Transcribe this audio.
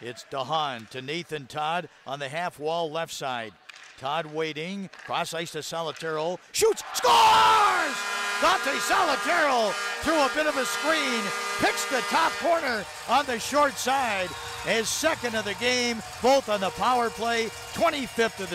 It's DeHaan to Nathan Todd on the half wall left side. Todd waiting, cross ice to Salituro, shoots, scores! Dante Salituro through a bit of a screen, picks the top corner on the short side. His second of the game, both on the power play, 25th of the